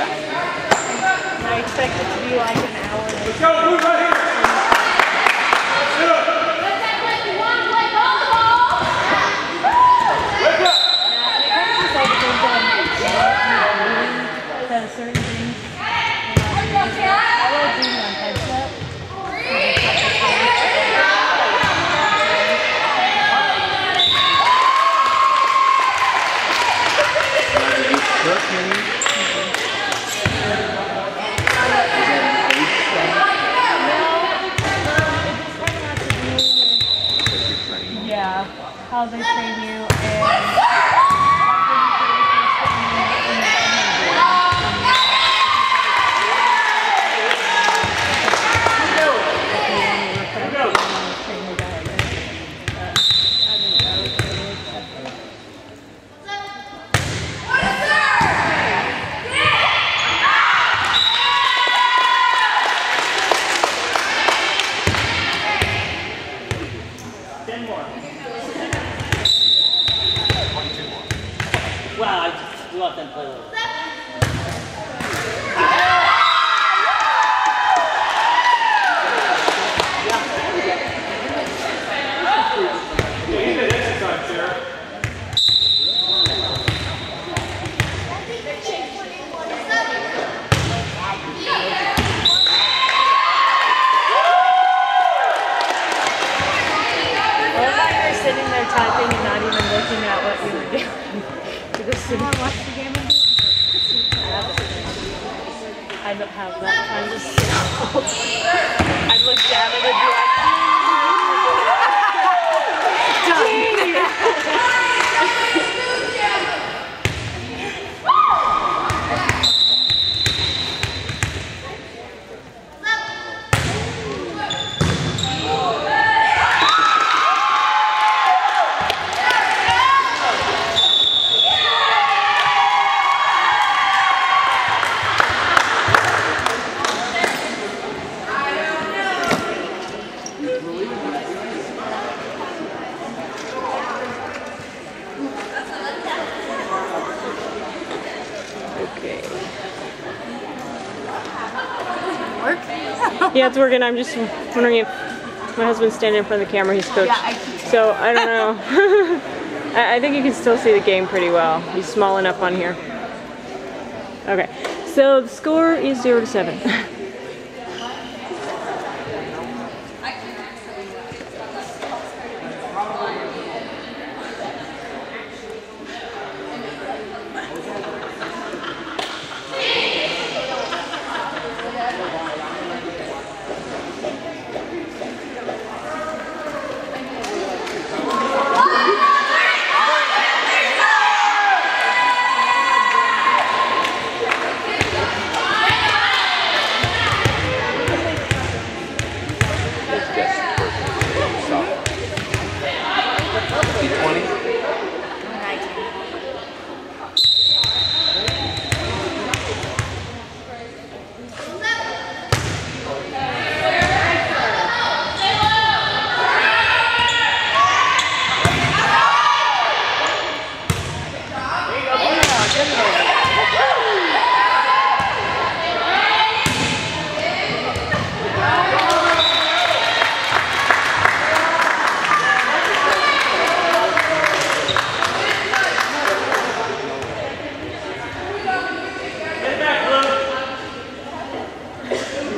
I expect it to be like an hour. work? yeah, it's working. I'm just wondering if my husband's standing in front of the camera. He's coach. Yeah, I so I don't know. I, I think you can still see the game pretty well. He's small enough on here. Okay, so the score is 0 to 7.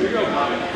Here you go, Bobby.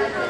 That's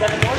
Gracias.